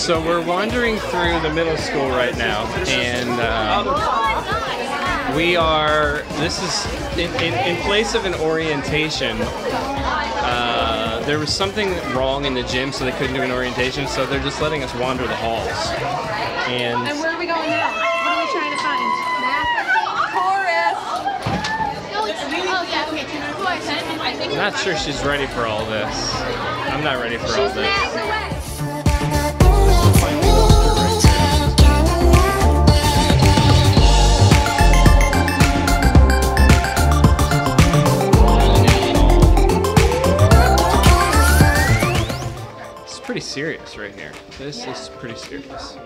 So we're wandering through the middle school right now, and uh, we are. This is in, in, in place of an orientation. Uh, there was something wrong in the gym, so they couldn't do an orientation. So they're just letting us wander the halls. And And where are we going now? What are we trying to find? Chorus. Oh yeah, okay. Who I sent? I think I'm not sure she's ready for all this. I'm not ready for all this. Pretty serious right here. This is pretty serious.